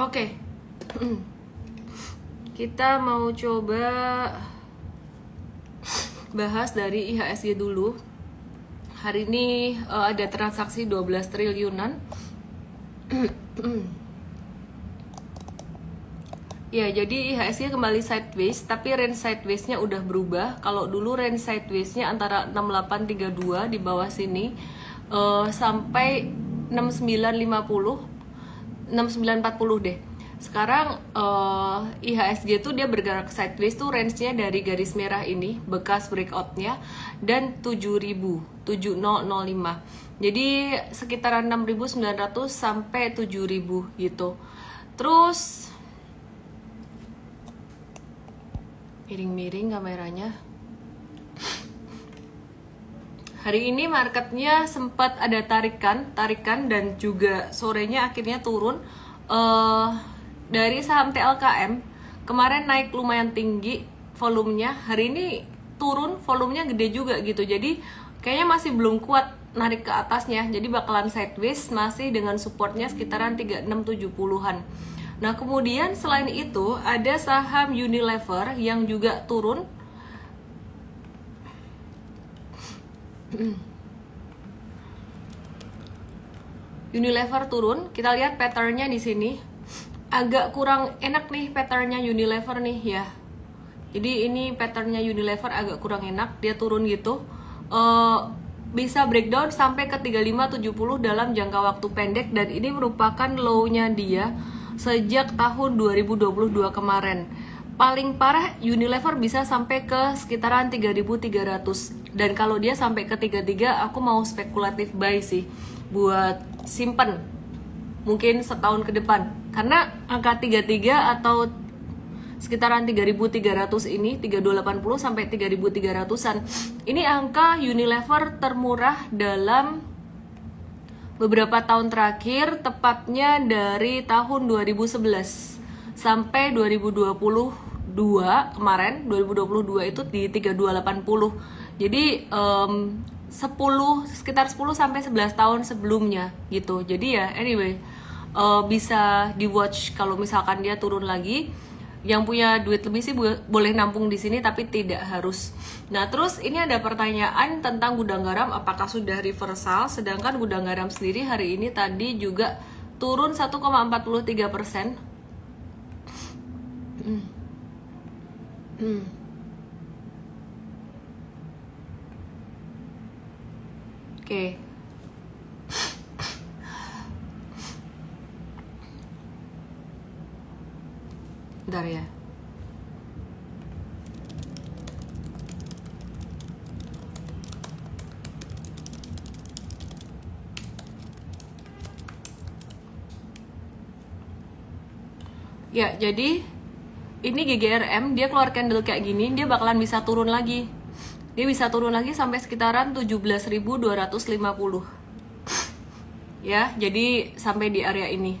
Oke. Kita mau coba bahas dari IHSG dulu. Hari ini uh, ada transaksi 12 triliunan. ya, jadi IHSG kembali sideways, tapi range sideways-nya udah berubah. Kalau dulu range sideways-nya antara 6832 di bawah sini uh, sampai 6950 6940 deh. Sekarang uh, IHSG tuh dia bergerak sideways tuh range-nya dari garis merah ini bekas breakout-nya dan 7000 7005 jadi sekitaran 6900 sampai 7000 gitu. Terus miring-miring kameranya Hari ini marketnya sempat ada tarikan, tarikan dan juga sorenya akhirnya turun. Uh, dari saham TLKM kemarin naik lumayan tinggi volumenya. Hari ini turun volumenya gede juga gitu. Jadi kayaknya masih belum kuat narik ke atasnya. Jadi bakalan sideways masih dengan supportnya sekitaran 3670-an nah kemudian selain itu ada saham Unilever yang juga turun Unilever turun. Kita lihat patternnya di sini. Agak kurang enak nih patternnya Unilever nih ya. Jadi ini patternnya Unilever agak kurang enak. Dia turun gitu. Uh, bisa breakdown sampai ke 3570 dalam jangka waktu pendek dan ini merupakan low-nya dia sejak tahun 2022 kemarin paling parah Unilever bisa sampai ke sekitaran 3300 dan kalau dia sampai ke 33 aku mau spekulatif buy sih buat simpen mungkin setahun ke depan. Karena angka 33 atau sekitaran 3300 ini 3280 sampai 3300-an ini angka Unilever termurah dalam beberapa tahun terakhir tepatnya dari tahun 2011 sampai 2022 kemarin 2022 itu di 3280 jadi um, 10 sekitar 10 sampai 11 tahun sebelumnya gitu jadi ya anyway uh, bisa di watch kalau misalkan dia turun lagi yang punya duit lebih sih boleh nampung di sini tapi tidak harus. Nah, terus ini ada pertanyaan tentang gudang garam apakah sudah reversal sedangkan gudang garam sendiri hari ini tadi juga turun 1,43 persen. Hmm. Hmm. Oke. Bentar ya. Ya, jadi ini GGRM dia keluar candle kayak gini, dia bakalan bisa turun lagi. Dia bisa turun lagi sampai sekitaran 17.250. Ya, jadi sampai di area ini.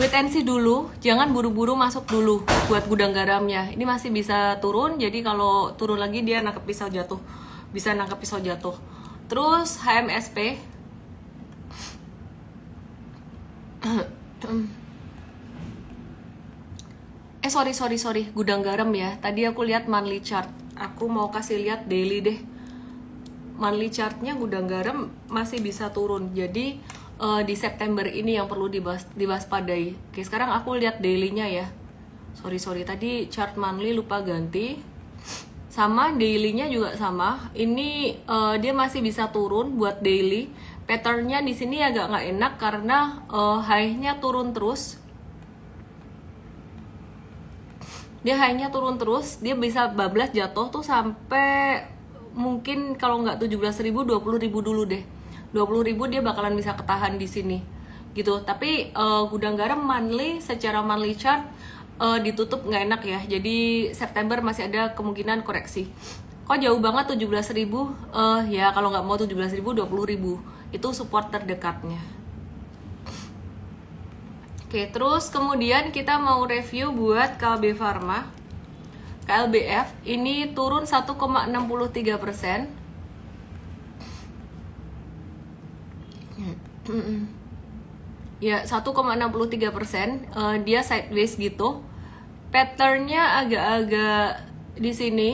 Wait and see dulu jangan buru-buru masuk dulu buat gudang garamnya. Ini masih bisa turun jadi kalau turun lagi dia nangkep pisau jatuh. Bisa nangkep pisau jatuh. Terus HMSP eh sorry sorry sorry gudang garam ya tadi aku lihat monthly chart aku mau kasih lihat daily deh monthly chartnya gudang garam masih bisa turun jadi uh, di September ini yang perlu dibahas diwaspadai. Oke, sekarang aku lihat dailynya ya. Sorry sorry tadi chart monthly lupa ganti. Sama dailynya juga sama. Ini uh, dia masih bisa turun buat daily. Patternnya di sini agak nggak enak karena uh, high-nya turun terus. Dia high-nya turun terus, dia bisa bablas jatuh tuh sampai mungkin kalau nggak 17.000 20.000 dulu deh. 20.000 dia bakalan bisa ketahan di sini gitu. Tapi uh, gudang garam monthly secara monthly chart uh, ditutup nggak enak ya. Jadi September masih ada kemungkinan koreksi. Kok jauh banget 17.000 uh, ya kalau nggak mau 17.000 20.000 itu support terdekatnya Oke, terus kemudian kita mau review buat KLB Pharma. KLBF ini turun 1,63 persen. Ya 1,63 persen. Uh, dia sideways gitu. Patternnya agak-agak di sini.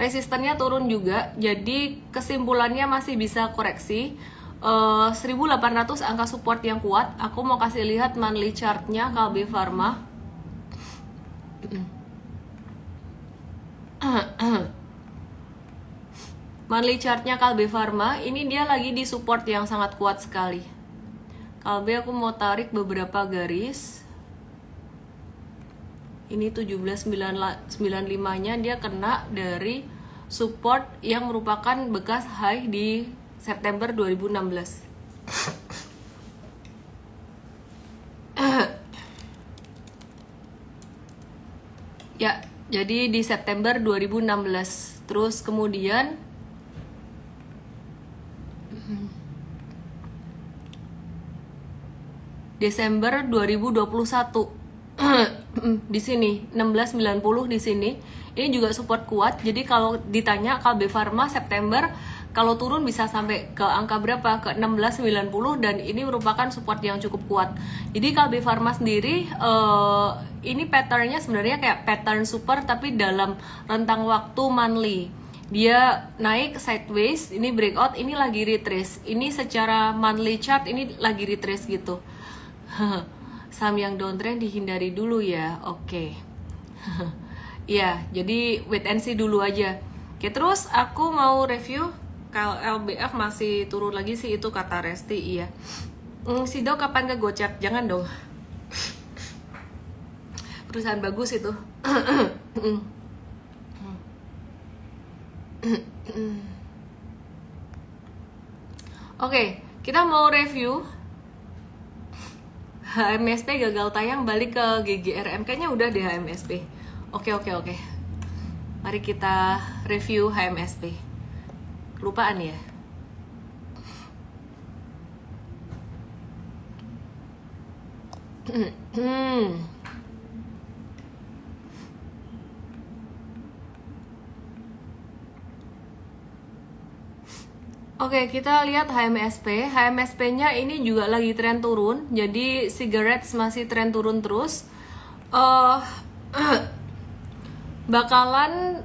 Resistennya turun juga jadi kesimpulannya masih bisa koreksi uh, 1800 angka support yang kuat. Aku mau kasih lihat monthly chartnya Kalbe Pharma. Monthly chartnya Kalbe Pharma. Ini dia lagi di support yang sangat kuat sekali. Kalbe aku mau tarik beberapa garis. Ini 1795 nya dia kena dari support yang merupakan bekas high di September 2016 ya jadi di September 2016 terus kemudian Desember 2021 di sini 1690 di sini. Ini juga support kuat. Jadi kalau ditanya Kalbe Pharma September kalau turun bisa sampai ke angka berapa ke 1690 dan ini merupakan support yang cukup kuat jadi Kalbe Pharma sendiri uh, ini patternnya sebenarnya kayak pattern super tapi dalam rentang waktu monthly dia naik sideways ini breakout ini lagi retrace ini secara monthly chart ini lagi retrace gitu Saham yang downtrend dihindari dulu ya. Oke. Okay. ya, jadi wait and see dulu aja. Oke, terus aku mau review kalau LBF masih turun lagi sih itu kata Resti iya. Hmm, Sido kapan ke gocap? Jangan dong. Perusahaan bagus itu. Oke, okay, kita mau review HMSP gagal tayang balik ke GGRM kayaknya udah deh HMSP oke oke oke mari kita review HMSP lupaan ya hmm Oke, kita lihat HMSP. HMSP-nya ini juga lagi tren turun. Jadi cigarettes masih tren turun terus. Uh, bakalan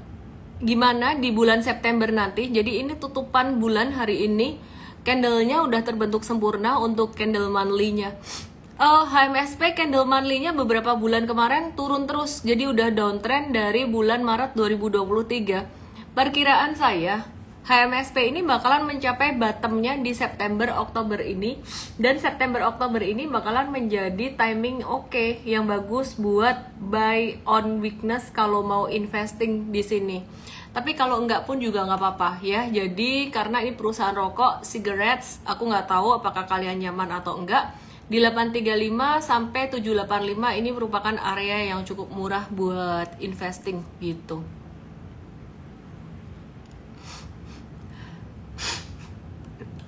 gimana di bulan September nanti. Jadi ini tutupan bulan hari ini. Candle-nya udah terbentuk sempurna untuk candle monthly-nya. Uh, HMSP candle monthly-nya beberapa bulan kemarin turun terus. Jadi udah downtrend dari bulan Maret 2023. Perkiraan saya HMSP ini bakalan mencapai bottomnya di September Oktober ini dan September Oktober ini bakalan menjadi timing oke okay, yang bagus buat buy on weakness kalau mau investing di sini. Tapi kalau enggak pun juga nggak apa-apa ya. Jadi karena ini perusahaan rokok, cigarettes, aku nggak tahu apakah kalian nyaman atau enggak. Di 835 sampai 785 ini merupakan area yang cukup murah buat investing gitu.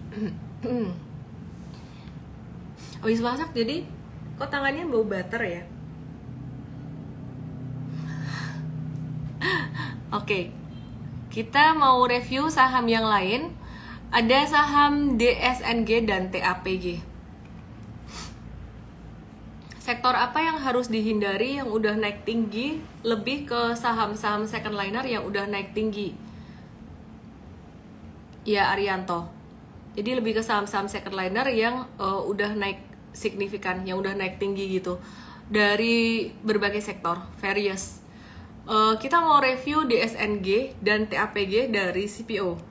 habis masak jadi kok tangannya bau butter ya? Oke okay. kita mau review saham yang lain. Ada saham DSNG dan TAPG sektor apa yang harus dihindari yang udah naik tinggi lebih ke saham-saham second liner yang udah naik tinggi? Ya Arianto jadi lebih ke saham-saham second liner yang uh, udah naik signifikan yang udah naik tinggi gitu. Dari berbagai sektor various. Uh, kita mau review DSNG dan TAPG dari CPO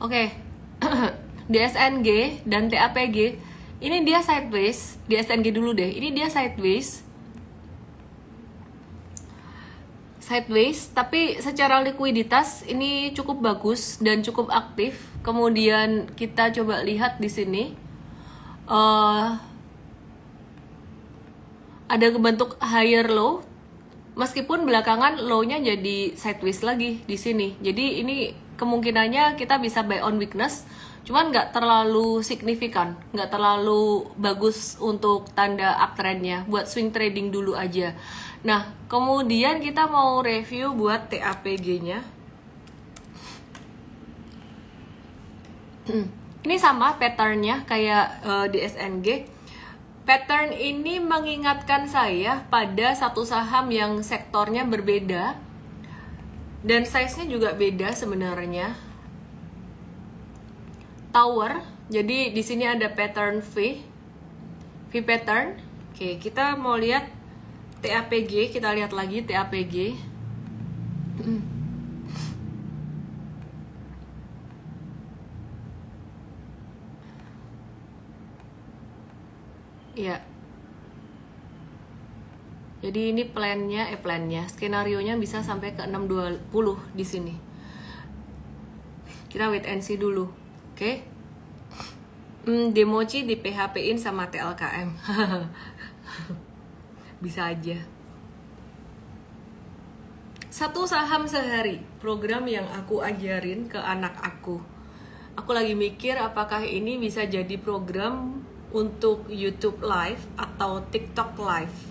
Oke, okay. DSNG dan TAPG ini dia sideways, DSNG dulu deh. Ini dia sideways. Sideways, tapi secara likuiditas ini cukup bagus dan cukup aktif. Kemudian kita coba lihat di sini. Uh, ada bentuk higher low meskipun belakangan low-nya jadi sideways lagi di sini. Jadi ini kemungkinannya kita bisa buy on weakness cuman nggak terlalu signifikan nggak terlalu bagus untuk tanda uptrendnya buat swing trading dulu aja. Nah kemudian kita mau review buat TAPG nya ini sama patternnya kayak uh, di pattern ini mengingatkan saya pada satu saham yang sektornya berbeda dan size-nya juga beda sebenarnya tower. Jadi di sini ada pattern V. V pattern. Oke, kita mau lihat TAPG, kita lihat lagi TAPG. Ya. Jadi ini plannya, eh plannya, skenario nya bisa sampai ke 620 di sini. Kita wait and see dulu. Oke. Hmm, democi di PHP-in sama TLKM. Bisa aja. Satu saham sehari, program yang aku ajarin ke anak aku. Aku lagi mikir apakah ini bisa jadi program untuk YouTube Live atau TikTok Live.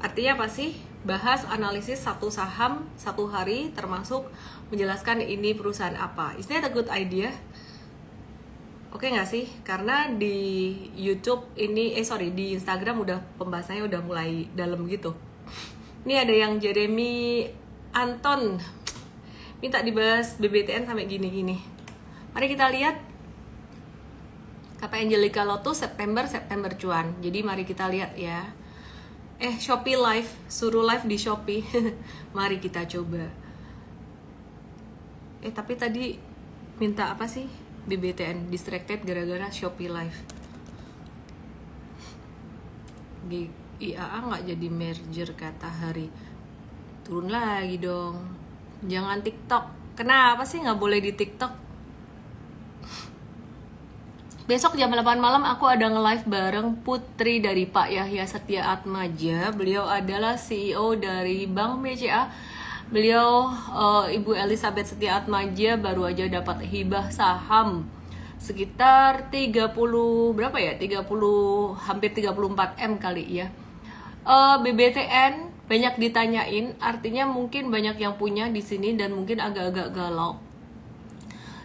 Artinya apa sih? Bahas analisis satu saham satu hari termasuk menjelaskan ini perusahaan apa. Is that a good idea? Oke okay nggak sih? Karena di YouTube ini, eh sorry, di Instagram udah pembahasannya udah mulai dalam gitu. Ini ada yang Jeremy Anton minta dibahas BBTN sampai gini-gini. Mari kita lihat kata Angelica Lotus September September cuan. Jadi mari kita lihat ya. Eh Shopee live, suruh live di Shopee. mari kita coba. Eh tapi tadi minta apa sih? BBTN distracted gara-gara Shopee Live. Di IAA nggak jadi merger kata hari. Turun lagi dong. Jangan TikTok. Kenapa sih nggak boleh di TikTok Besok jam 8 malam aku ada nge-live bareng Putri dari Pak Yahya Setia Atmaja. Beliau adalah CEO dari Bank BCA Beliau uh, Ibu Elizabeth Setia Atmaja baru aja dapat hibah saham sekitar 30 berapa ya? 30 hampir 34 M kali ya. Uh, eh, BBTN banyak ditanyain, artinya mungkin banyak yang punya di sini dan mungkin agak-agak galau.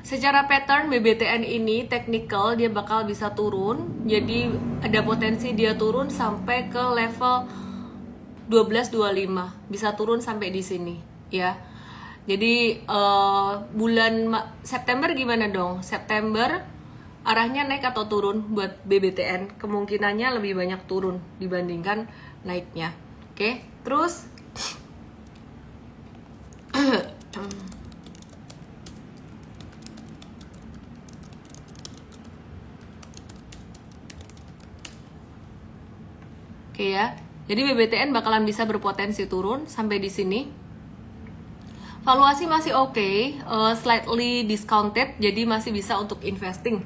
Secara pattern BBTN ini technical dia bakal bisa turun, jadi ada potensi dia turun sampai ke level 1225, bisa turun sampai di sini ya. Jadi uh, bulan September gimana dong? September arahnya naik atau turun buat BBTN? Kemungkinannya lebih banyak turun dibandingkan naiknya. Oke, terus Oke ya. Jadi BBTN bakalan bisa berpotensi turun sampai di sini. Valuasi masih oke, okay, uh, slightly discounted, jadi masih bisa untuk investing.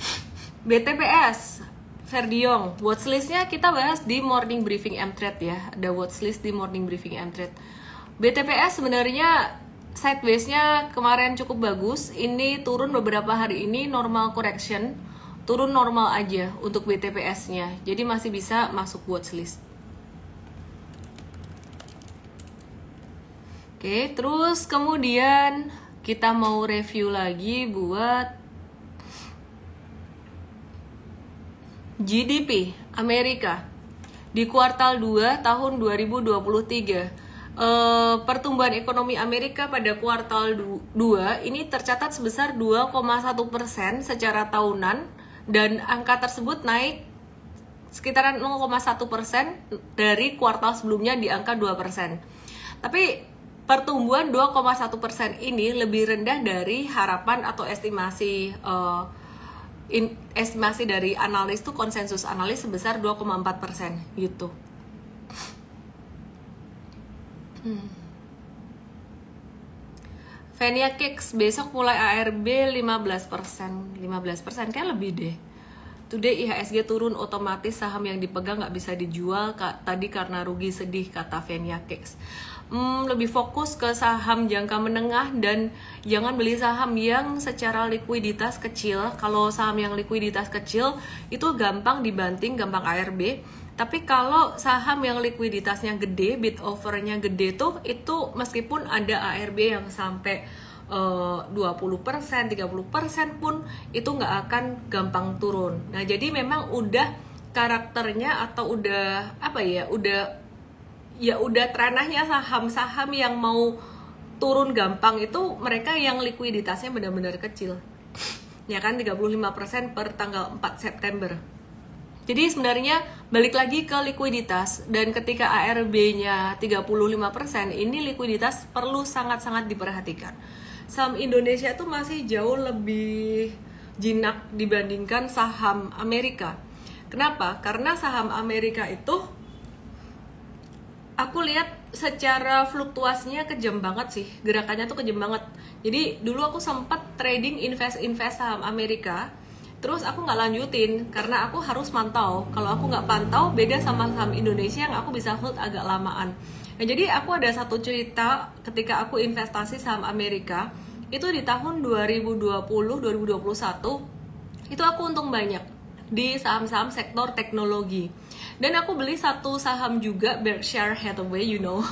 BTPS, Verdiong, watchlistnya kita bahas di morning briefing M-Trade ya, ada watchlist di morning briefing M-Trade. BTPS sebenarnya sideways-nya kemarin cukup bagus, ini turun beberapa hari ini normal correction, turun normal aja untuk BTPS-nya, jadi masih bisa masuk watchlist. Oke, terus kemudian kita mau review lagi buat GDP Amerika di kuartal 2 tahun 2023. E, eh, pertumbuhan ekonomi Amerika pada kuartal 2 ini tercatat sebesar 2,1% secara tahunan dan angka tersebut naik sekitaran 0,1% dari kuartal sebelumnya di angka 2%. Tapi pertumbuhan 2,1 persen ini lebih rendah dari harapan atau estimasi uh, in, estimasi dari analis itu konsensus analis sebesar 2,4 persen gitu. Hmm. Venia Kicks besok mulai ARB 15 persen, 15 persen kayak lebih deh. Today IHSG turun otomatis saham yang dipegang nggak bisa dijual kak, tadi karena rugi sedih kata Venia Cakes. Hmm, lebih fokus ke saham jangka menengah dan jangan beli saham yang secara likuiditas kecil. Kalau saham yang likuiditas kecil itu gampang dibanting, gampang ARB. Tapi kalau saham yang likuiditasnya gede, bid overnya gede tuh itu meskipun ada ARB yang sampai uh, 20%, 30% pun itu nggak akan gampang turun. Nah, jadi memang udah karakternya atau udah apa ya, udah ya udah trenahnya saham-saham yang mau turun gampang itu mereka yang likuiditasnya benar-benar kecil. Ya kan 35% per tanggal 4 September. Jadi sebenarnya balik lagi ke likuiditas. Dan ketika ARB-nya 35% ini likuiditas perlu sangat-sangat diperhatikan. Saham Indonesia itu masih jauh lebih jinak dibandingkan saham Amerika. Kenapa? Karena saham Amerika itu aku lihat secara fluktuasinya kejam banget sih. Gerakannya tuh kejam banget. Jadi dulu aku sempat trading invest invest saham Amerika terus aku nggak lanjutin karena aku harus mantau kalau aku nggak pantau beda sama saham Indonesia yang aku bisa hold agak lamaan Nah, jadi aku ada satu cerita ketika aku investasi saham Amerika itu di tahun 2020 2021 itu aku untung banyak di saham-saham sektor teknologi. Dan aku beli satu saham juga Berkshire Hathaway, you know.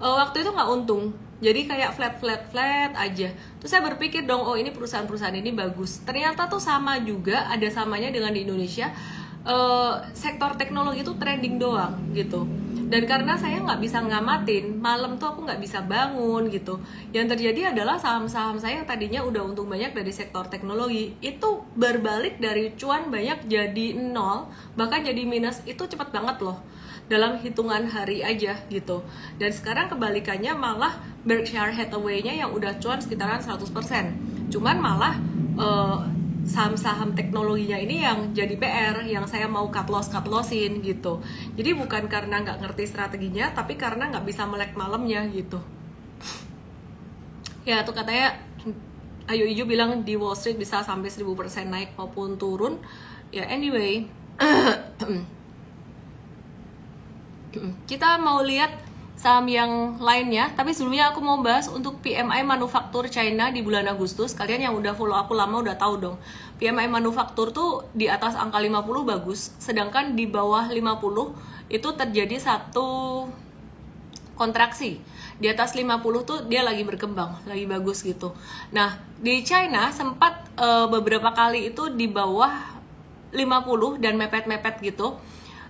Eh, waktu itu nggak untung, jadi kayak flat flat flat aja. Terus saya berpikir dong, oh ini perusahaan-perusahaan ini bagus. Ternyata tuh sama juga, ada samanya dengan di Indonesia. Uh, sektor teknologi itu trending doang gitu dan karena saya nggak bisa ngamatin malam tuh aku nggak bisa bangun gitu yang terjadi adalah saham-saham saya yang tadinya udah untung banyak dari sektor teknologi itu berbalik dari cuan banyak jadi nol bahkan jadi minus itu cepet banget loh dalam hitungan hari aja gitu dan sekarang kebalikannya malah Berkshire Hathaway-nya yang udah cuan sekitaran 100% cuman malah uh, saham-saham teknologinya ini yang jadi PR yang saya mau cut loss cut lossin gitu. Jadi bukan karena nggak ngerti strateginya tapi karena nggak bisa melek malamnya gitu. Ya tuh katanya Ayo Ijo bilang di Wall Street bisa sampai 1000% naik maupun turun. Ya anyway kita mau lihat saham yang lainnya. Tapi sebelumnya aku mau bahas untuk PMI manufaktur China di bulan Agustus. Kalian yang udah follow aku lama udah tahu dong. PMI manufaktur tuh di atas angka 50 bagus, sedangkan di bawah 50 itu terjadi satu kontraksi. Di atas 50 tuh dia lagi berkembang, lagi bagus gitu. Nah, di China sempat uh, beberapa kali itu di bawah 50 dan mepet-mepet gitu.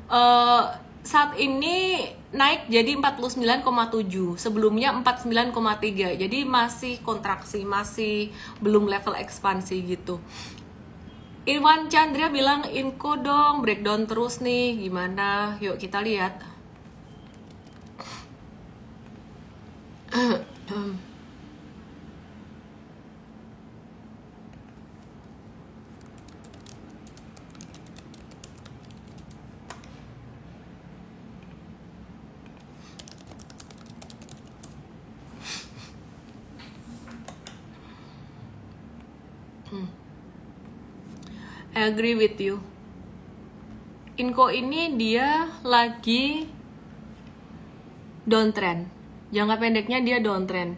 Uh, saat ini naik jadi 49,7 sebelumnya 49,3 jadi masih kontraksi masih belum level ekspansi gitu. Iwan Chandra bilang inko dong breakdown terus nih gimana? Yuk kita lihat I agree with you. Inko ini dia lagi downtrend. Jangka pendeknya dia downtrend.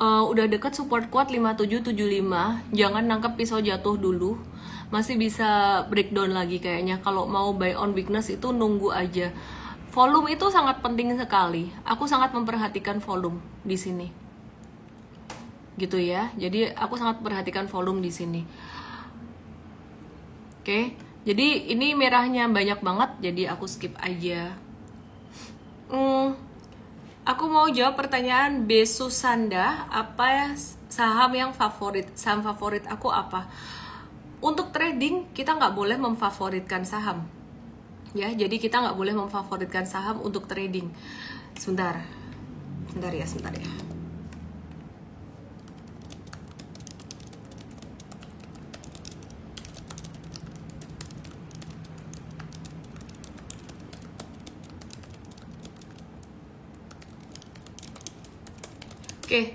Uh, udah deket support kuat 5775. Jangan nangkep pisau jatuh dulu. Masih bisa breakdown lagi kayaknya. Kalau mau buy on weakness itu nunggu aja. Volume itu sangat penting sekali. Aku sangat memperhatikan volume di sini. Gitu ya. Jadi aku sangat perhatikan volume di sini Oke, jadi ini merahnya banyak banget, jadi aku skip aja. Hmm, aku mau jawab pertanyaan Besusanda, apa saham yang favorit? Saham favorit aku apa? Untuk trading kita nggak boleh memfavoritkan saham, ya. Jadi kita nggak boleh memfavoritkan saham untuk trading. Sebentar, sebentar ya, sebentar ya. Oke.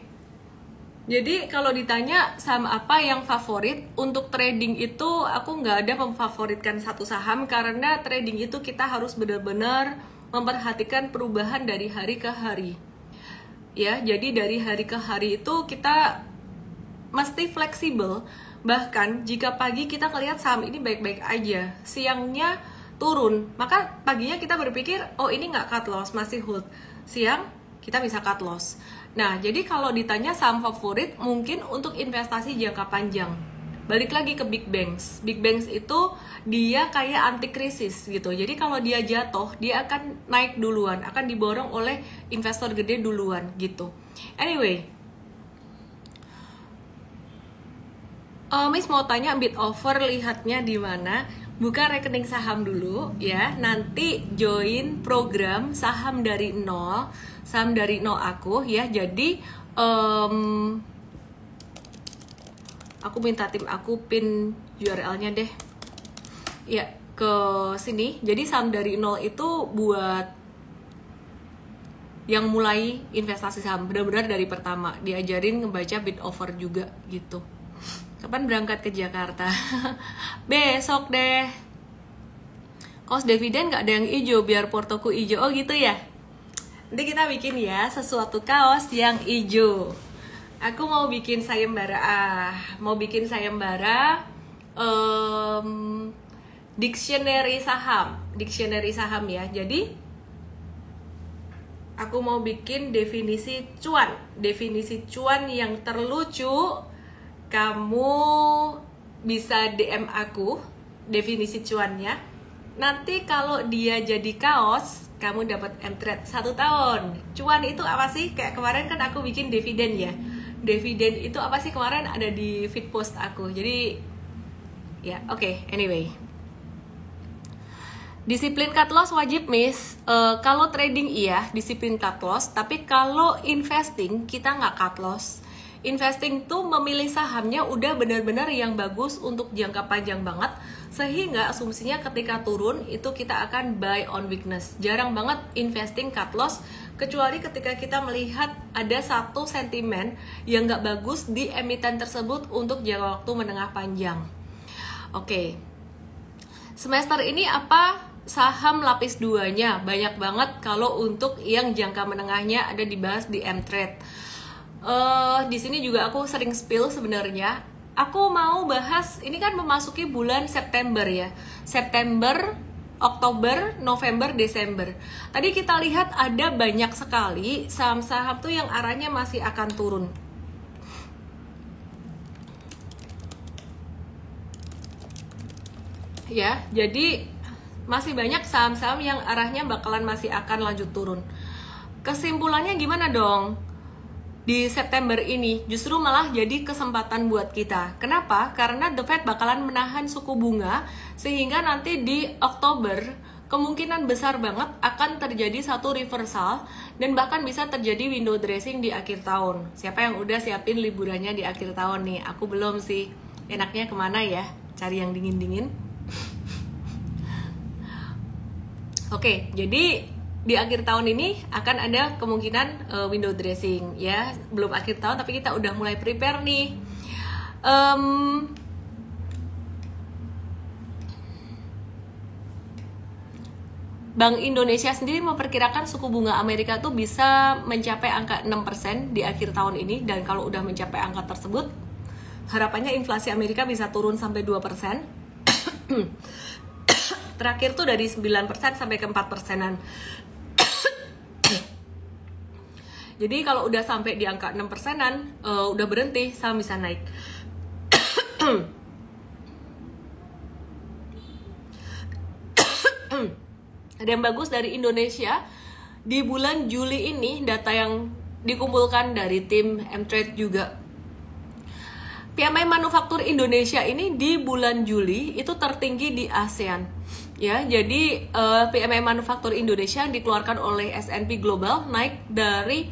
Jadi kalau ditanya saham apa yang favorit untuk trading itu aku nggak ada memfavoritkan satu saham karena trading itu kita harus benar-benar memperhatikan perubahan dari hari ke hari. Ya, jadi dari hari ke hari itu kita mesti fleksibel. Bahkan jika pagi kita melihat saham ini baik-baik aja, siangnya turun, maka paginya kita berpikir, oh ini nggak cut loss, masih hold. Siang kita bisa cut loss. Nah, jadi kalau ditanya saham favorit mungkin untuk investasi jangka panjang. Balik lagi ke big banks. Big banks itu dia kayak anti krisis gitu. Jadi kalau dia jatuh, dia akan naik duluan, akan diborong oleh investor gede duluan gitu. Anyway, uh, Miss mau tanya bit over lihatnya di mana? Buka rekening saham dulu ya. Nanti join program saham dari nol saham dari nol aku ya. Jadi um, aku minta tim aku pin URL-nya deh. Ya ke sini. Jadi saham dari nol itu buat yang mulai investasi saham benar-benar dari pertama. Diajarin ngebaca bit over juga gitu. Kapan berangkat ke Jakarta? Besok deh. Kos dividen nggak ada yang hijau biar portoku hijau oh gitu ya Nanti kita bikin ya sesuatu kaos yang hijau. Aku mau bikin sayembara ah, mau bikin sayembara um, dictionary saham, dictionary saham ya. Jadi aku mau bikin definisi cuan, definisi cuan yang terlucu. Kamu bisa DM aku definisi cuannya. Nanti kalau dia jadi kaos, kamu dapat entret satu tahun. Cuan itu apa sih? Kayak kemarin kan aku bikin dividen ya. Dividen itu apa sih? Kemarin ada di feed post aku. Jadi ya oke okay, anyway. Disiplin cut loss wajib miss. Uh, kalau trading iya disiplin cut loss, tapi kalau investing kita nggak cut loss. Investing tuh memilih sahamnya udah benar-benar yang bagus untuk jangka panjang banget sehingga asumsinya ketika turun itu kita akan buy on weakness. Jarang banget investing cut loss kecuali ketika kita melihat ada satu sentimen yang nggak bagus di emiten tersebut untuk jangka waktu menengah panjang. Oke. Okay. semester ini apa? Saham lapis duanya. Banyak banget kalau untuk yang jangka menengahnya ada dibahas di M-Trade uh, di sini juga aku sering spill sebenarnya aku mau bahas ini kan memasuki bulan September ya. September, Oktober, November, Desember. Tadi kita lihat ada banyak sekali saham-saham tuh yang arahnya masih akan turun. Ya, jadi masih banyak saham-saham yang arahnya bakalan masih akan lanjut turun. Kesimpulannya gimana dong? Di September ini justru malah jadi kesempatan buat kita. Kenapa? Karena The Fed bakalan menahan suku bunga sehingga nanti di Oktober kemungkinan besar banget akan terjadi satu reversal dan bahkan bisa terjadi window dressing di akhir tahun. Siapa yang udah siapin liburannya di akhir tahun nih? Aku belum sih. Enaknya ke mana ya? Cari yang dingin-dingin. Oke, jadi di akhir tahun ini akan ada kemungkinan uh, window dressing ya belum akhir tahun tapi kita udah mulai prepare nih um, Bank Indonesia sendiri memperkirakan suku bunga Amerika tuh bisa mencapai angka 6% di akhir tahun ini dan kalau udah mencapai angka tersebut harapannya inflasi Amerika bisa turun sampai 2%. Terakhir tuh dari 9% sampai ke 4 persenan. Jadi kalau udah sampai di angka 6 persenan, uh, udah berhenti, saham bisa naik. Ada yang bagus dari Indonesia di bulan Juli ini data yang dikumpulkan dari tim M-Trade juga. PMI manufaktur Indonesia ini di bulan Juli itu tertinggi di ASEAN ya jadi uh, PMI manufaktur Indonesia yang dikeluarkan oleh S&P Global naik dari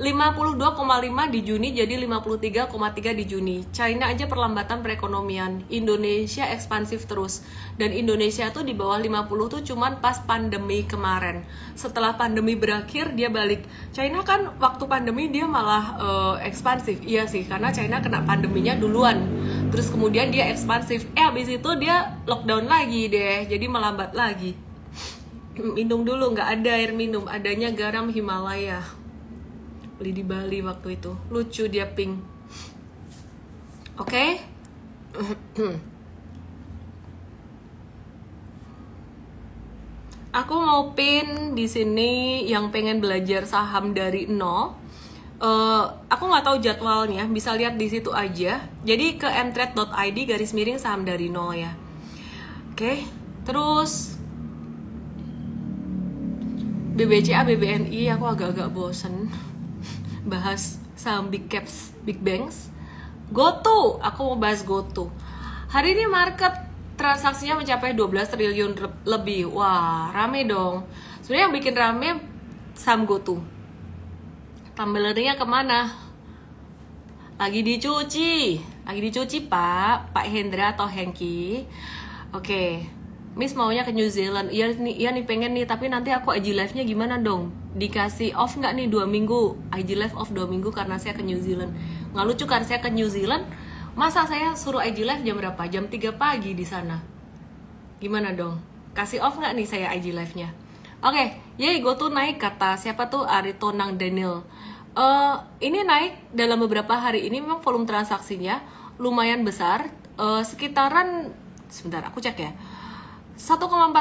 52,5 di Juni jadi 53,3 di Juni. China aja perlambatan perekonomian, Indonesia ekspansif terus. Dan Indonesia tuh di bawah 50 tuh cuman pas pandemi kemarin. Setelah pandemi berakhir dia balik. China kan waktu pandemi dia malah uh, ekspansif. Iya sih, karena China kena pandeminya duluan. Terus kemudian dia ekspansif. Eh habis itu dia lockdown lagi deh. Jadi melambat lagi. Minum dulu, nggak ada air minum, adanya garam Himalaya beli di Bali waktu itu. Lucu dia pink. Oke? Okay? aku mau pin di sini yang pengen belajar saham dari nol. Uh, aku nggak tahu jadwalnya bisa lihat di situ aja. Jadi ke mtrade.id garis miring saham dari nol ya. Oke okay? terus BBCA BBNI aku agak-agak bosen bahas saham big caps, big banks. GoTo, aku mau bahas GoTo. Hari ini market transaksinya mencapai 12 triliun lebih. Wah, rame dong. Sebenarnya yang bikin rame saham GoTo. Tumblernya ke mana? Lagi dicuci. Lagi dicuci, Pak. Pak Hendra atau Hengki. Oke. Miss maunya ke New Zealand. Iya nih, iya nih pengen nih, tapi nanti aku IG live-nya gimana dong? dikasih off nggak nih dua minggu? IG live off dua minggu karena saya ke New Zealand. Nggak lucu kan? Saya ke New Zealand masa saya suruh IG live jam berapa? Jam 3 pagi di sana. Gimana dong? Kasih off nggak nih saya IG live nya oke okay, yay gue tuh naik kata siapa tuh? Aritonang Daniel. Uh, ini naik dalam beberapa hari. Ini memang volume transaksinya lumayan besar. Uh, sekitaran sebentar aku cek ya 1,48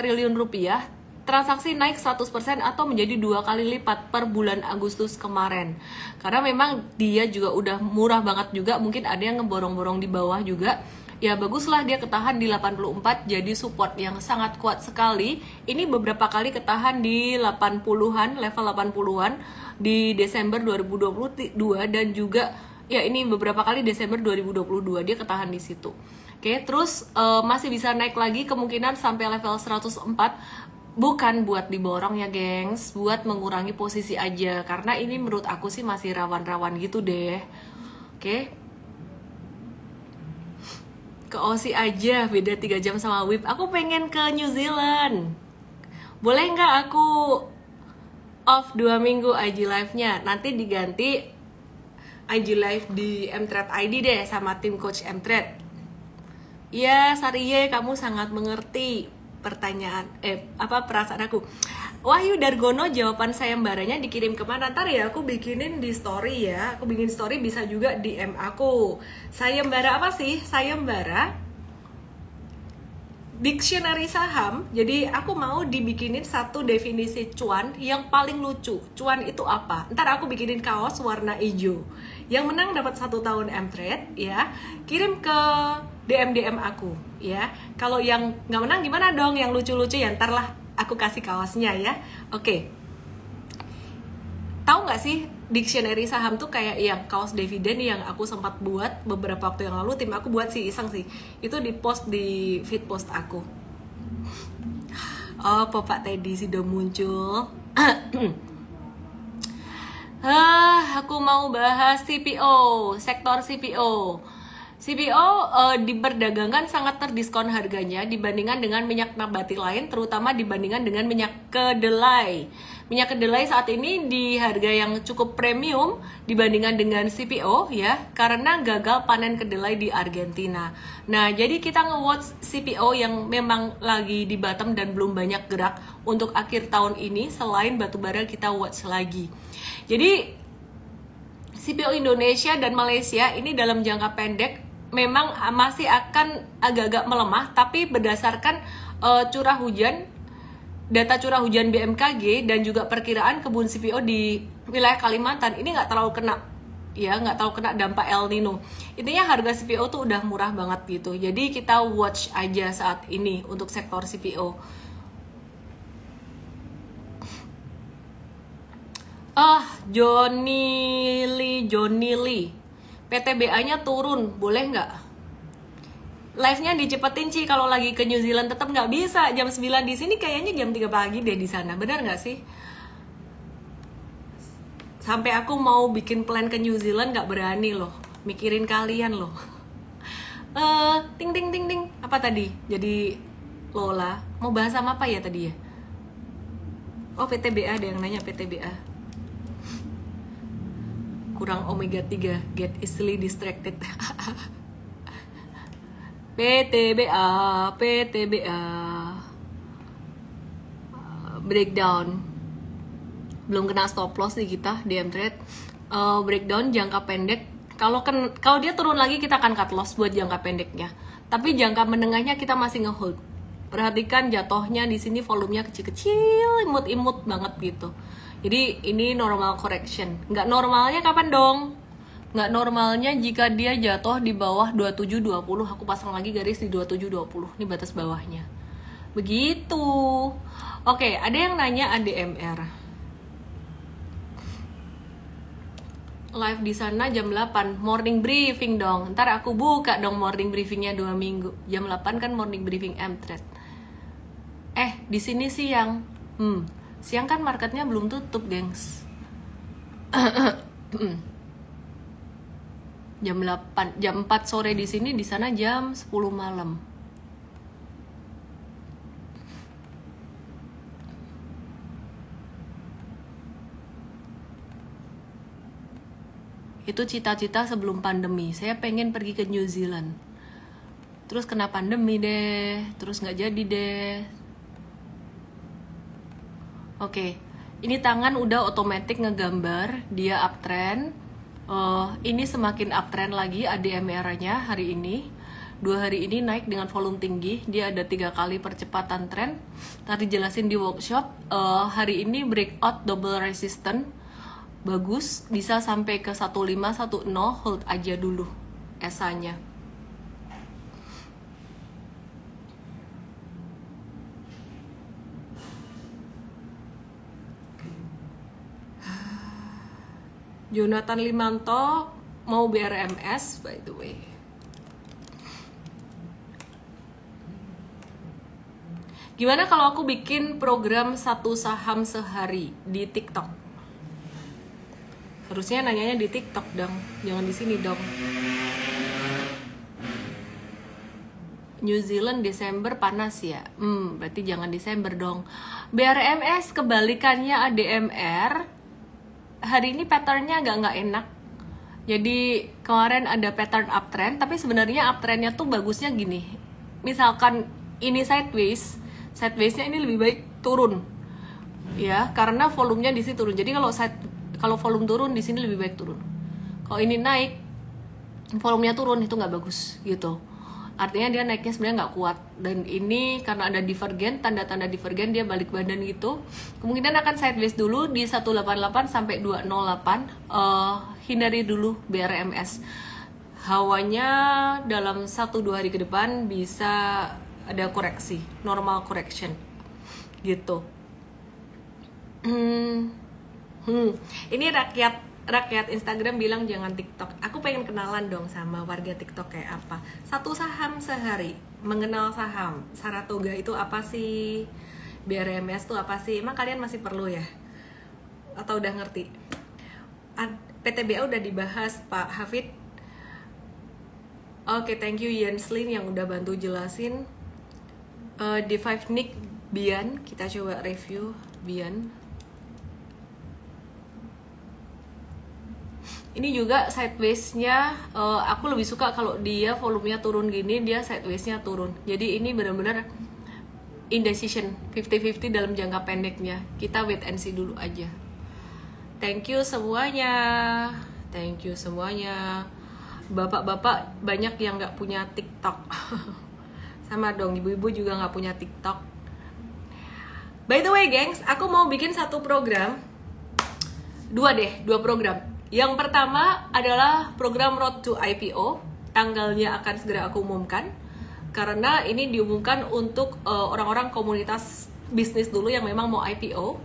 triliun rupiah transaksi naik 100% atau menjadi dua kali lipat per bulan Agustus kemarin. Karena memang dia juga udah murah banget juga, mungkin ada yang ngeborong-borong di bawah juga. Ya baguslah dia ketahan di 84 jadi support yang sangat kuat sekali. Ini beberapa kali ketahan di 80-an, level 80-an di Desember 2022 dan juga ya ini beberapa kali Desember 2022 dia ketahan di situ. Oke, terus uh, masih bisa naik lagi kemungkinan sampai level 104 bukan buat diborong ya gengs. Buat mengurangi posisi aja. Karena ini menurut aku sih masih rawan-rawan gitu deh. Oke. Ke Aussie aja beda 3 jam sama WIP aku pengen ke New Zealand. Boleh nggak aku off dua minggu IG live nya nanti diganti IG live di Mtrade ID deh sama tim coach Mtrade Iya, Sariye, kamu sangat mengerti pertanyaan eh apa perasaan aku. Wahyu Dargono jawaban sayembaranya dikirim ke mana? Ntar ya aku bikinin di story ya. Aku bikin story bisa juga DM aku. Sayembara apa sih? Sayembara dictionary saham. Jadi aku mau dibikinin satu definisi cuan yang paling lucu. Cuan itu apa? Ntar aku bikinin kaos warna hijau. Yang menang dapat satu tahun M trade ya. Kirim ke DM DM aku ya. Kalau yang nggak menang gimana dong? Yang lucu-lucu ya ntar lah aku kasih kaosnya ya. Oke. Tahu nggak sih dictionary saham tuh kayak yang kaos dividen yang aku sempat buat beberapa waktu yang lalu tim aku buat sih iseng sih. Itu di post di feed post aku. Oh, Pak Teddy sudah muncul. ah, aku mau bahas CPO, sektor CPO. CPO uh, eh, diperdagangkan sangat terdiskon harganya dibandingkan dengan minyak nabati lain, terutama dibandingkan dengan minyak kedelai. Minyak kedelai saat ini di harga yang cukup premium dibandingkan dengan CPO ya, karena gagal panen kedelai di Argentina. Nah, jadi kita nge-watch CPO yang memang lagi di bottom dan belum banyak gerak untuk akhir tahun ini selain batubara kita watch lagi. Jadi CPO Indonesia dan Malaysia ini dalam jangka pendek memang masih akan agak-agak melemah tapi berdasarkan uh, curah hujan data curah hujan BMKG dan juga perkiraan kebun CPO di wilayah Kalimantan ini nggak terlalu kena. Ya nggak terlalu kena dampak El Nino. Intinya harga CPO tuh udah murah banget gitu. Jadi kita watch aja saat ini untuk sektor CPO ah Johnny Lee Johnny Lee PTBA-nya turun, boleh nggak? Live-nya dicepetin sih kalau lagi ke New Zealand tetap nggak bisa. Jam 9 di sini kayaknya jam 3 pagi deh di sana. Benar nggak sih? sampai aku mau bikin plan ke New Zealand nggak berani loh. Mikirin kalian loh. Uh, ting ting ting ting. Apa tadi? Jadi Lola. Mau bahas sama apa ya tadi ya? Oh PTBA ada yang nanya PTBA kurang omega 3 get easily distracted PTBA PTBA breakdown belum kena stop loss nih kita DM trade uh, breakdown jangka pendek kalau kan kalau dia turun lagi kita akan cut loss buat jangka pendeknya. Tapi jangka menengahnya kita masih ngehold. Perhatikan jatuhnya di sini volumenya kecil-kecil, imut-imut banget gitu. Jadi ini normal correction. Nggak normalnya kapan dong? Nggak normalnya jika dia jatuh di bawah 2720. Aku pasang lagi garis di 2720. Ini batas bawahnya. Begitu. Oke, ada yang nanya ADMR. live di sana jam 8 morning briefing dong ntar aku buka dong morning briefingnya dua minggu jam 8 kan morning briefing M-Trade eh di sini siang hmm siang kan marketnya belum tutup gengs. Jam 8 jam 4 sore di sini di sana jam 10 malam. Itu cita-cita sebelum pandemi. Saya pengen pergi ke New Zealand. Terus kena pandemi deh terus nggak jadi deh oke. Ini tangan udah otomatis ngegambar dia uptrend. Uh, ini semakin uptrend lagi ADMR-nya hari ini. Dua hari ini naik dengan volume tinggi dia ada tiga kali percepatan tren tadi jelasin di workshop. Uh, hari ini breakout double resistance. Bagus bisa sampai ke 1510 hold aja dulu esanya Jonathan Limanto mau BRMS by the way. Gimana kalau aku bikin program satu saham sehari di TikTok? harusnya nanyanya di TikTok dong. Jangan di sini dong. New Zealand Desember panas ya? Hmm berarti jangan Desember dong. BRMS kebalikannya ADMR hari ini patternnya agak nggak enak. Jadi kemarin ada pattern uptrend tapi sebenarnya uptrendnya tuh bagusnya gini. Misalkan ini sideways sidewaysnya ini lebih baik turun. Ya karena volumenya di situ turun. Jadi kalau side kalau volume turun di sini lebih baik turun. Kalau ini naik volumenya turun itu nggak bagus gitu artinya dia naiknya sebenarnya nggak kuat. Dan ini karena ada divergen tanda-tanda divergen dia balik badan gitu. Kemungkinan akan sideways dulu di 188 sampai 208 uh, hindari dulu BRMS hawanya dalam 1-2 hari ke depan bisa ada koreksi normal correction. Gitu. Hmm. Hmm, ini rakyat rakyat Instagram bilang jangan TikTok. Aku pengen kenalan dong sama warga TikTok kayak apa. Satu saham sehari, mengenal saham. Saratoga itu apa sih? BRMS itu apa sih? Emang kalian masih perlu ya? Atau udah ngerti? PTBA udah dibahas Pak Hafid. Oke, okay, thank you Yenslin yang udah bantu jelasin. Uh, di 5 Nick Bian, kita coba review Bian. Ini juga sidewaysnya uh, aku lebih suka kalau dia volumenya turun gini dia sidewaysnya turun. Jadi ini benar-benar indecision 50-50 dalam jangka pendeknya. Kita wait and see dulu aja. Thank you semuanya. Thank you semuanya. Bapak-bapak banyak yang nggak punya tiktok. Sama dong ibu-ibu juga nggak punya tiktok. By the way gengs aku mau bikin satu program. Dua deh dua program yang pertama adalah program Road to IPO. Tanggalnya akan segera aku umumkan. Karena ini diumumkan untuk eh, orang-orang uh, komunitas bisnis dulu yang memang mau IPO.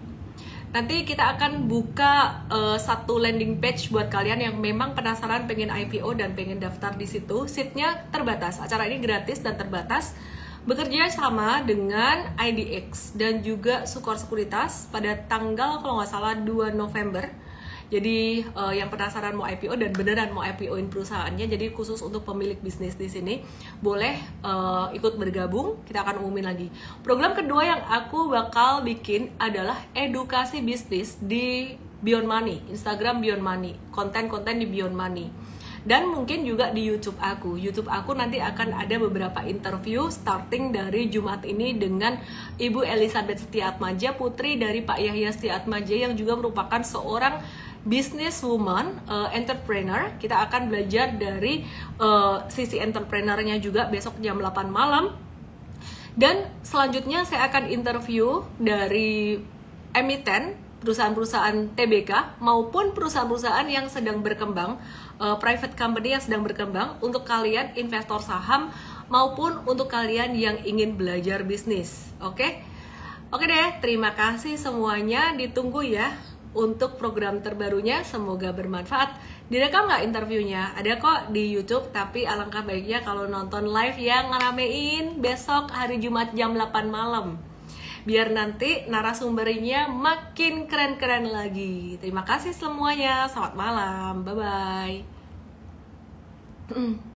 Nanti kita akan buka uh, satu landing page buat kalian yang memang penasaran pengen IPO dan pengen daftar di situ. Seatnya terbatas. Acara ini gratis dan terbatas. Bekerja sama dengan IDX dan juga Sukor Sekuritas pada tanggal kalau nggak salah 2 November Jadi uh, yang penasaran mau IPO dan beneran mau IPO-in perusahaannya, jadi khusus untuk pemilik bisnis di sini boleh uh, ikut bergabung. Kita akan umumin lagi. Program kedua yang aku bakal bikin adalah edukasi bisnis di Beyond Money, Instagram Beyond Money, konten-konten di Beyond Money dan mungkin juga di YouTube aku. YouTube aku nanti akan ada beberapa interview starting dari Jumat ini dengan Ibu Elizabeth Setiatmaja, putri dari Pak Yahya Setiatmaja yang juga merupakan seorang business woman, uh, entrepreneur. Kita akan belajar dari uh, sisi entrepreneurnya juga besok jam 8 malam. Dan selanjutnya saya akan interview dari emiten perusahaan-perusahaan TBK maupun perusahaan-perusahaan yang sedang berkembang, uh, private company yang sedang berkembang untuk kalian investor saham maupun untuk kalian yang ingin belajar bisnis. Oke? Okay? Oke deh, terima kasih semuanya. Ditunggu ya untuk program terbarunya. Semoga bermanfaat. Direkam nggak interviewnya? Ada kok di YouTube, tapi alangkah baiknya kalau nonton live yang ngeramein besok hari Jumat jam 8 malam biar nanti narasumbernya makin keren-keren lagi. Terima kasih semuanya. Selamat malam. Bye bye.